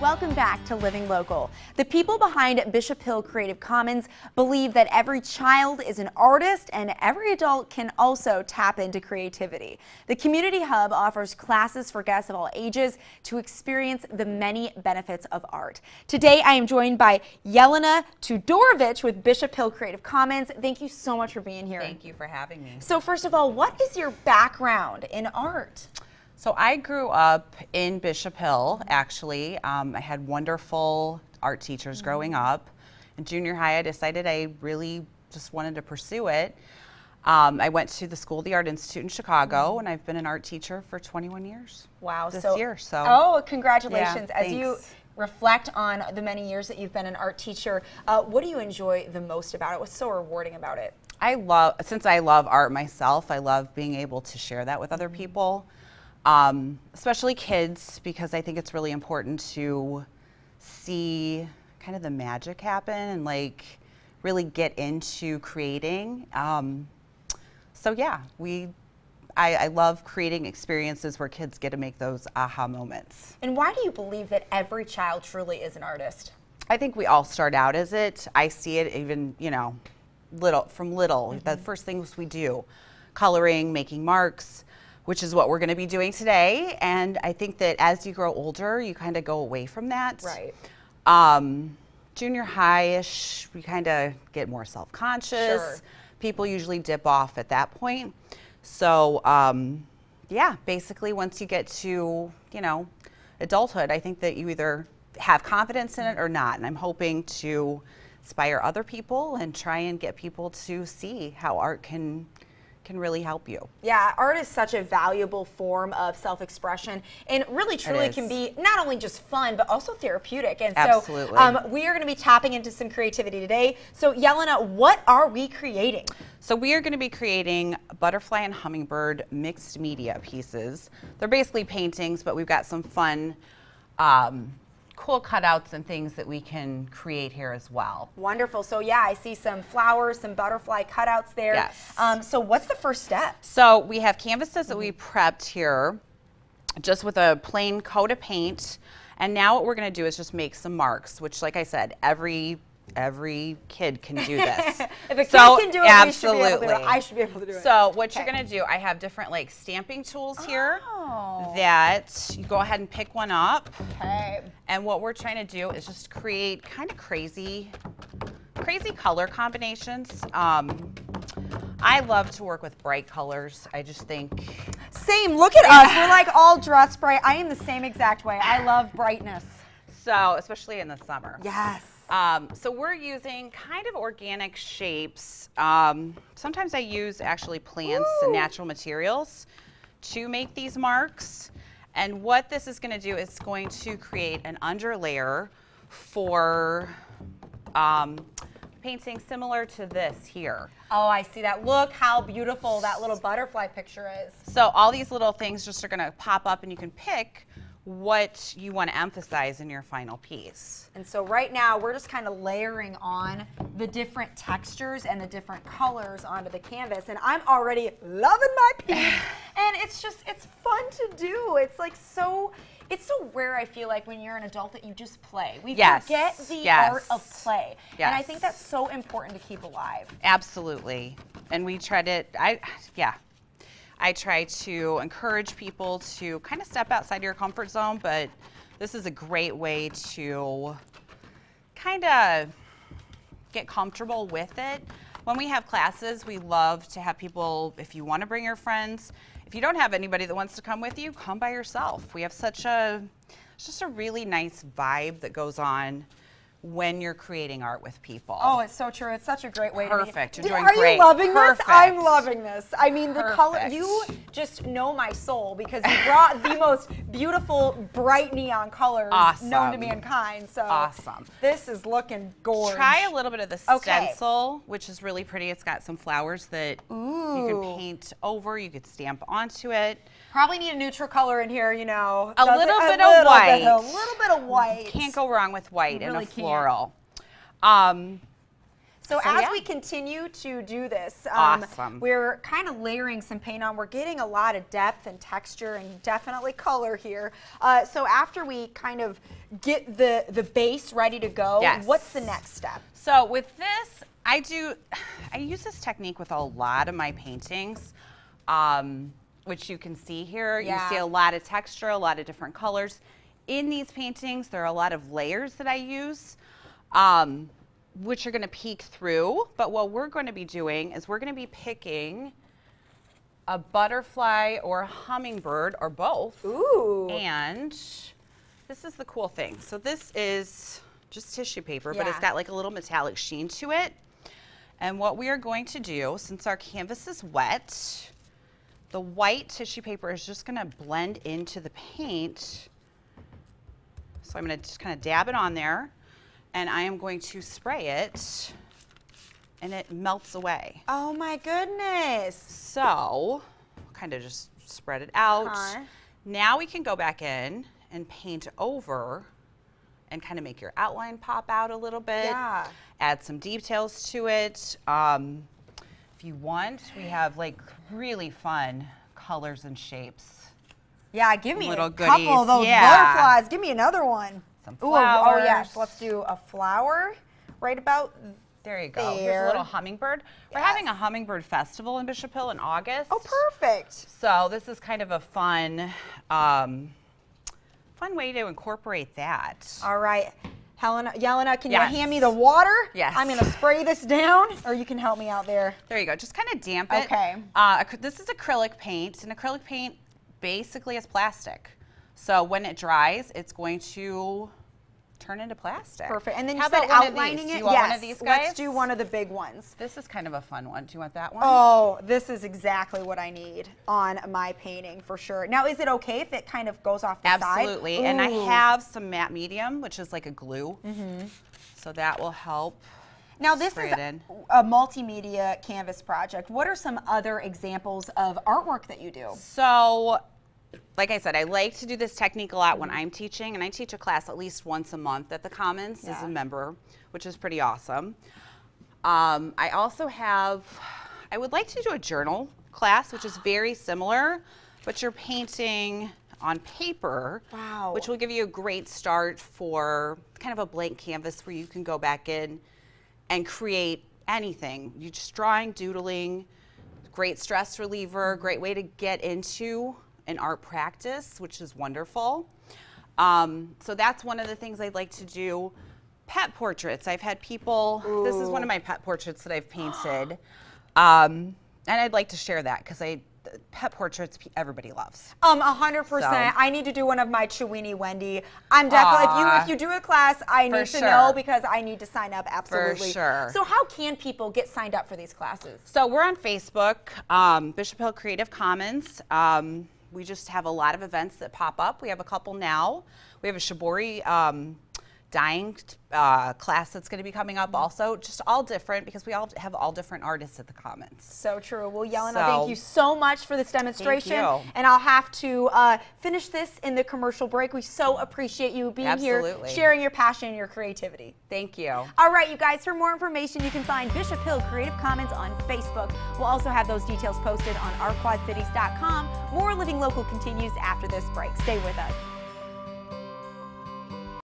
Welcome back to Living Local. The people behind Bishop Hill Creative Commons believe that every child is an artist and every adult can also tap into creativity. The Community Hub offers classes for guests of all ages to experience the many benefits of art. Today I am joined by Jelena Todorovich with Bishop Hill Creative Commons. Thank you so much for being here. Thank you for having me. So first of all, what is your background in art? So I grew up in Bishop Hill, actually. Um, I had wonderful art teachers growing Mm-hmm. up. In junior high, I decided I really just wanted to pursue it. Um, I went to the School of the Art Institute in Chicago, and I've been an art teacher for 21 years. Wow. This so, year, so. Oh, congratulations. Yeah, As you reflect on the many years that you've been an art teacher, uh, what do you enjoy the most about it? What's so rewarding about it? I love, since I love art myself, I love being able to share that with other Mm-hmm. people, um, especially kids, because I think it's really important to see kind of the magic happen and like really get into creating. Um, so yeah, we, I, I love creating experiences where kids get to make those aha moments. And why do you believe that every child truly is an artist? I think we all start out as it. I see it even, you know, little from little. The first things we do, coloring, making marks, which is what we're going to be doing today. And I think that as you grow older, you kind of go away from that. Right. Um, junior high-ish, we kind of get more self-conscious. Sure. People usually dip off at that point. So, um, yeah, basically once you get to, you know, adulthood, I think that you either have confidence in it or not. And I'm hoping to inspire other people and try and get people to see how art can can really help you. Yeah, art is such a valuable form of self-expression, and really, truly can be not only just fun but also therapeutic. And Absolutely. so, um, we are going to be tapping into some creativity today. So, Jelena, what are we creating? So we are going to be creating butterfly and hummingbird mixed media pieces. They're basically paintings, but we've got some fun, um, cool cutouts and things that we can create here as well. Wonderful. So, yeah, I see some flowers, some butterfly cutouts there. Yes. Um, so, what's the first step? So we have canvases that we prepped here just with a plain coat of paint. And now what we're going to do is just make some marks, which like I said, every every kid can do this. If a kid So, can do it, we should be able to do it. absolutely. I should be able to do it. So what you're going to do, I have different like stamping tools here Oh. that you go ahead and pick one up. Okay. And what we're trying to do is just create kind of crazy, crazy color combinations. Um, I love to work with bright colors. I just think Same. Look at us. We're like all dressed bright. I am the same exact way. I love brightness. so, especially in the summer. Yes. Um, so we're using kind of organic shapes. Um, sometimes I use actually plants and natural materials to make these marks. And what this is going to do is going to create an underlayer for um, painting similar to this here. Oh, I see that. Look how beautiful that little butterfly picture is. So all these little things just are going to pop up and you can pick what you want to emphasize in your final piece. And so right now we're just kind of layering on the different textures and the different colors onto the canvas. And I'm already loving my piece. and it's just, it's fun to do. It's like so, it's so rare I feel like when you're an adult that you just play. We Yes, forget the yes. art of play. And I think that's so important to keep alive. Absolutely. And we try to, I, yeah. I try to encourage people to kind of step outside your comfort zone, but this is a great way to kind of get comfortable with it. When we have classes, we love to have people, if you want to bring your friends, if you don't have anybody that wants to come with you, come by yourself. We have such a, it's just a really nice vibe that goes on when you're creating art with people. Oh, it's so true. It's such a great way to Perfect. Meet. You're doing Are great. you loving this? I'm loving this. I mean, the color. You just know my soul because you brought the most beautiful, bright neon colors known to mankind. So Awesome. This is looking gorgeous. Try a little bit of the Okay. stencil, which is really pretty. It's got some flowers that you can paint over. You could stamp onto it. Probably need a neutral color in here. You know, A Does little it? bit of little white. Bit, a little bit of white. Can't go wrong with white You and really a floral. Um, So, So, as yeah. we continue to do this, um, Awesome. we're kind of layering some paint on. We're getting a lot of depth and texture and definitely color here. Uh, so after we kind of get the the base ready to go, Yes. what's the next step? So with this, I do, I use this technique with a lot of my paintings, um, which you can see here. Yeah. You see a lot of texture, a lot of different colors. In these paintings, there are a lot of layers that I use, um, which are gonna peek through. But what we're gonna be doing is we're gonna be picking a butterfly or a hummingbird or both. Ooh. And this is the cool thing. So this is just tissue paper, but it's got like a little metallic sheen to it. And what we are going to do, since our canvas is wet, the white tissue paper is just gonna blend into the paint. So I'm gonna just kind of dab it on there and I am going to spray it and it melts away. Oh my goodness. So, kind of just spread it out. Uh-huh. Now we can go back in and paint over and kind of make your outline pop out a little bit. Yeah. Add some details to it. Um, if you want, we have like really fun colors and shapes. Yeah, give me Little a couple of those yeah. butterflies. Give me another one. Some Ooh, oh yes, let's do a flower right about. There you go. Here's a little hummingbird. We're having a hummingbird festival in Bishop Hill in August. Oh, perfect. So this is kind of a fun, um, fun way to incorporate that. All right. Helena, Jelena, can Yes. you hand me the water? Yes. I'm going to spray this down, or you can help me out there. There you go. Just kind of damp it. Okay. Uh, this is acrylic paint, and acrylic paint basically is plastic. So when it dries, it's going to turn into plastic. Perfect. And then you How said about one outlining it. You yes. one of these guys? Let's do one of the big ones. This is kind of a fun one. Do you want that one? Oh, this is exactly what I need on my painting for sure. Now, is it okay if it kind of goes off the side? Absolutely. And I have some matte medium, which is like a glue. Mm -hmm. So that will help. Now, this spray is a multimedia canvas project. What are some other examples of artwork that you do? So, like I said, I like to do this technique a lot Mm-hmm. when I'm teaching, and I teach a class at least once a month at the Commons as a member, which is pretty awesome. Um, I also have, I would like to do a journal class, which is very similar, but you're painting on paper, Wow. which will give you a great start for kind of a blank canvas where you can go back in and create anything. You're just drawing, doodling, great stress reliever, great way to get into an art practice, which is wonderful. Um, so that's one of the things I'd like to do. Pet portraits. I've had people. This is one of my pet portraits that I've painted, um, and I'd like to share that because I pet portraits everybody loves. Um, a hundred percent. I need to do one of my Chewini Wendy. I'm definitely if you if you do a class, I For need to know because I need to sign up absolutely. For sure. So how can people get signed up for these classes? So we're on Facebook, um, Bishop Hill Creative Commons. Um, we just have a lot of events that pop up. We have a couple now. We have a Shibori um, dyeing uh, class that's going to be coming up also. Just all different because we all have all different artists at the Commons. So true. Well, Jelena, So- thank you so much for this demonstration. And I'll have to uh, finish this in the commercial break. We so appreciate you being here, sharing your passion and your creativity. Thank you. All right, you guys, for more information, you can find Bishop Hill Creative Commons on Facebook. We'll also have those details posted on ourquadcities.com. More Living Local continues after this break. Stay with us.